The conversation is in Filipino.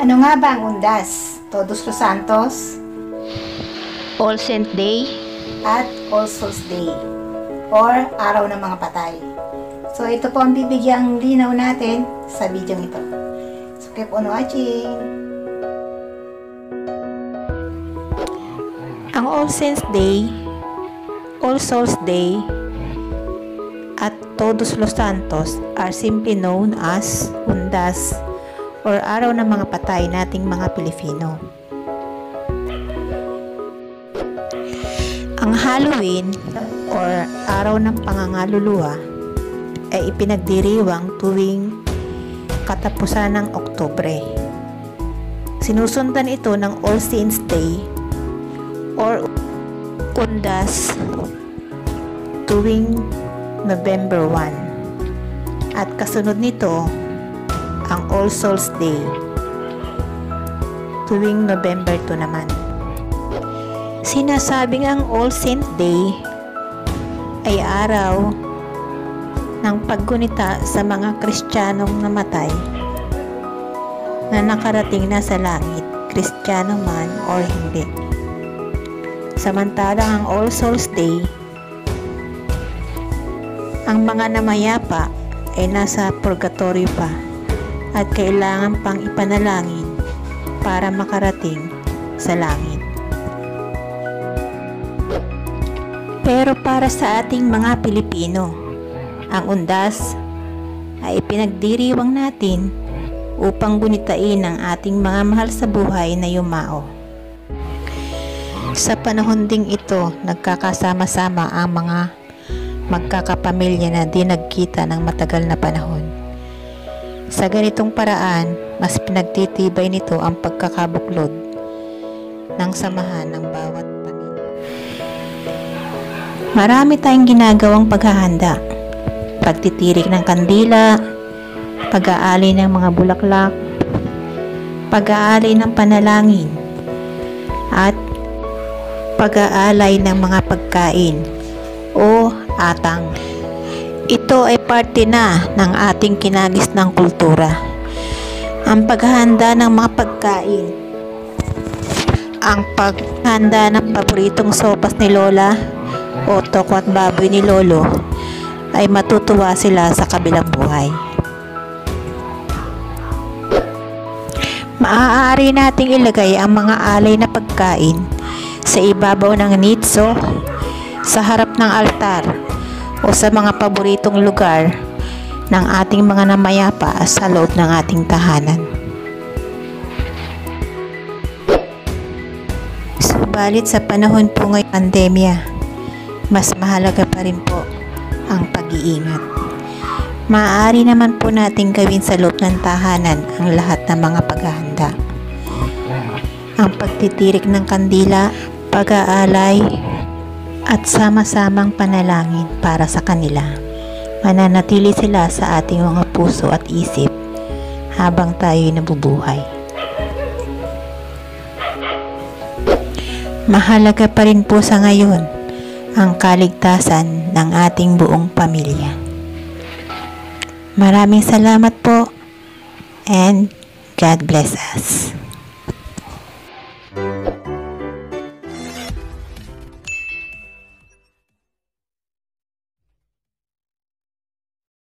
Ano nga ba ang undas? Todos los Santos All Saint Day, at All Souls Day or Araw ng mga Patay. So ito po ang bibigyang linaw natin sa video ito. So keep on watching! ang All Saints Day, All Souls Day, at Todos los Santos are simply known as Undas or Araw ng mga Patay nating mga Pilipino. Ang Halloween or Araw ng Pangangaluluwa ay ipinagdiriwang tuwing katapusan ng Oktubre. Sinusundan ito ng All Saints Day or Undas tuwing November 1 at kasunod nito ang All Souls Day tuwing November 2 naman. Sinasabing ang All Saint Day ay araw ng paggunita sa mga Kristiyanong namatay na nakarating na sa langit, Kristiyano man or hindi. Samantalang ang All Souls Day, ang mga namayapa ay nasa purgatorio pa at kailangan pang ipanalangin para makarating sa langit. Pero para sa ating mga Pilipino, ang undas ay ipinagdiriwang natin upang gunitain ang ating mga mahal sa buhay na yumao. Sa panahon ding ito, nagkakasama-sama ang mga magkakapamilya na di nagkita ng matagal na panahon. Sa ganitong paraan, mas pinagtitibay nito ang pagkakabuklod ng samahan ng bawat pamilya. Marami tayong ginagawang paghahanda. Pagtitirik ng kandila, pag-aali ng mga bulaklak, pag-aali ng panalangin, at pag-aalay ng mga pagkain o atang. Ito ay parte na ng ating kinagis ng kultura. Ang paghahanda ng mga pagkain. Ang paghanda ng paboritong sopas ni Lola o toko at baboy ni Lolo ay matutuwa sila sa kabilang buhay. Maaari nating ilagay ang mga alay na pagkain sa ibabaw ng nitso, sa harap ng altar, o sa mga paboritong lugar ng ating mga namayapa sa loob ng ating tahanan. Subalit sa panahon po ngayong pandemya, mas mahalaga pa rin po ang pag-iingat. Maaari naman po natin gawin sa loob ng tahanan ang lahat ng mga paghahanda. Ang pagtitirik ng kandila, pag-aalay, at sama-samang panalangin para sa kanila. Mananatili sila sa ating mga puso at isip habang tayo'y nabubuhay. Mahalaga pa rin po sa ngayon ang kaligtasan ng ating buong pamilya. Maraming salamat po and God bless us.